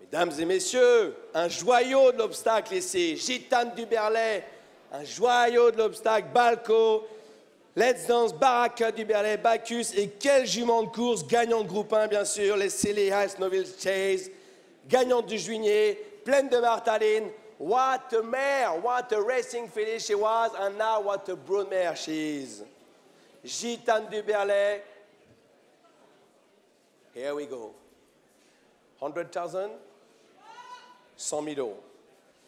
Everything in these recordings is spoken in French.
Mesdames et messieurs, un joyau de l'obstacle ici. Gitane du Berlay, un joyau de l'obstacle. Balco, Let's Dance, Baraka du Berlay, Bacchus. Et quel jument de course, gagnant de groupe 1, bien sûr. Les Silly Heights Noville Chase, gagnante du Juigné, pleine de Martaline. What a mare, what a racing finish she was, and now what a brood mare she is. Gitane du Berlay. Here we go. 100,000 100 000 euros.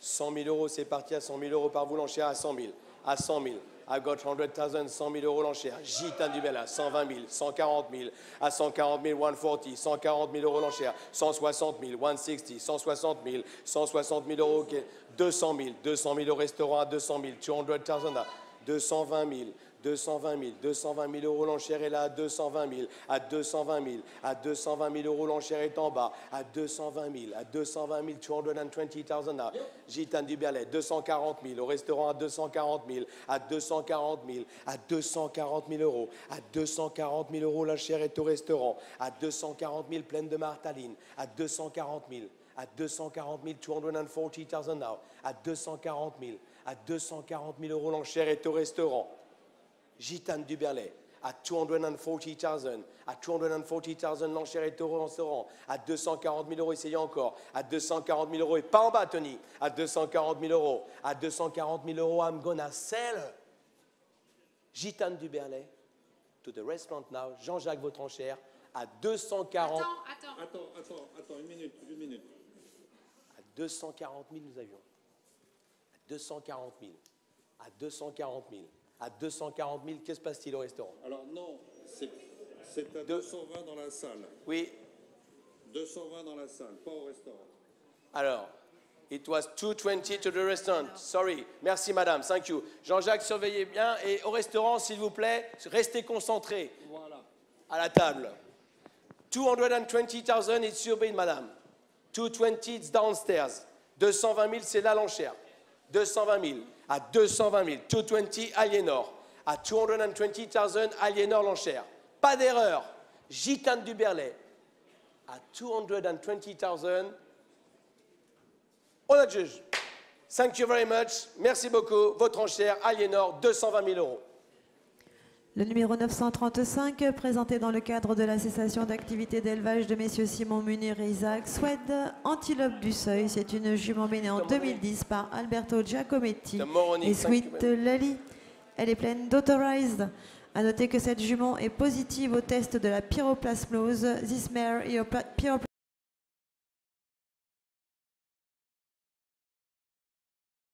100 000 euros, c'est parti à 100 000 euros par vous, l'enchère à 100 000. À 100 000. I got 100,000, 100 000 euros l'enchère. Gitane du Bella, 120 000, 140 000. À 140 000, 140, 140 000 euros l'enchère. 160 000, 160, 160 000, 160 000 euros, ok. 200 000, 200 000 au restaurant à 200 000, 200 000 à 220 000, 220 000, 220 000 euros l'enchère est là à 220 000, à 220 000, à 220 000 euros l'enchère est en bas, à 220 000, à 220 000, 220 000 now. Gitane du Berlay, 240 000, au restaurant à 240 000, à 240 000, à 240 000 euros, à 240 000 euros l'enchère est au restaurant, à 240 000 pleine de martaline, à 240 000, à 240 000, 240 000 now, à 240 000, à 240 000 euros l'enchère est au restaurant. Gitane du Berlay, à 240,000, à 240,000 l'enchère est au restaurant, à 240 000 euros, essayez encore, à 240 000 euros, et pas en bas, Tony, à 240 000 euros, à 240 000 euros, I'm gonna sell. Gitane du Berlay, to the restaurant now, Jean-Jacques votre enchère, à 240 Attends, attends. Attends, attends, attends, une minute, une minute. à 240 000 nous avions. À 240 000. À 240 000. À 240 000, qu'est-ce qui se passe-t-il au restaurant? Alors non, c'est à Deux. 220 dans la salle. Oui, 220 dans la salle, pas au restaurant. alors, it was 220 to the restaurant. Sorry, merci madame, thank you. Jean-Jacques, surveillez bien et au restaurant, s'il vous plaît, restez concentrés Voilà. à la table. 220,000, it's your bid, madame. 220, it's downstairs. 220 000, c'est là l'enchère. 220 000. À 220 000. 220, Aliénor. À 220,000, Aliénor l'enchère. Pas d'erreur. Gitane du Berlay. À 220,000, on a juge. Thank you very much. Merci beaucoup. Votre enchère, Aliénor, 220 000 euros. Le numéro 935, présenté dans le cadre de la cessation d'activité d'élevage de messieurs Simon Munir et Isaac Swed, Antilope du Seuil. C'est une jument née en 2010 par Alberto Giacometti et Sweet Lally. Elle est pleine d'autorized. À noter que cette jument est positive au test de la pyroplasmose. This mare is a pyroplasmose